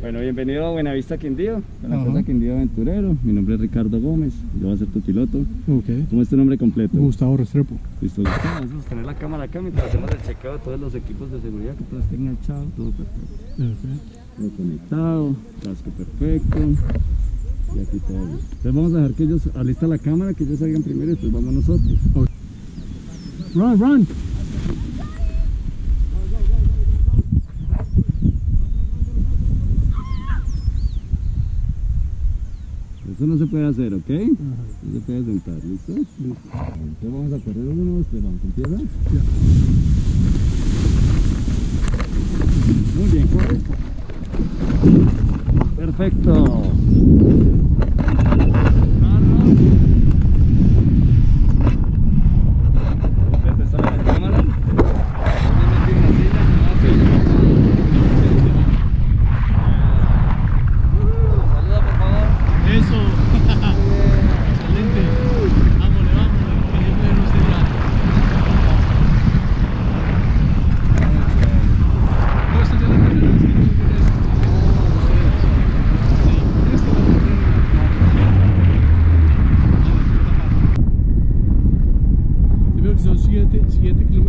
Bueno, bienvenido a Buenavista Quindío, a la empresa Quindío Aventurero. Mi nombre es Ricardo Gómez, yo voy a ser tu piloto. Ok. ¿Cómo es tu nombre completo? Gustavo Restrepo. Listo, Gustavo, vamos a sostener la cámara acá mientras hacemos el chequeo de todos los equipos de seguridad, que todo esté enganchado, todo perfecto. Ok. Todo conectado, casco perfecto. Y aquí todo bien. Entonces vamos a dejar que ellos alistan la cámara, que ellos salgan primero y después vamos nosotros. Run, run. Eso no se puede hacer, ¿ok? Ajá. No se puede sentar, ¿listo? Entonces vamos a correr uno, dos, tres, vamos, empieza. Muy bien, corre. Perfecto. светы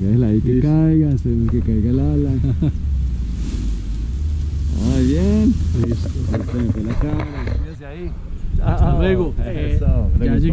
Carga el ahí que sí. caiga, hacemos que caiga el ala. Muy bien. Listo, se me fue la cámara. Cuídense ahí. Hasta luego. Eso, ya llegué.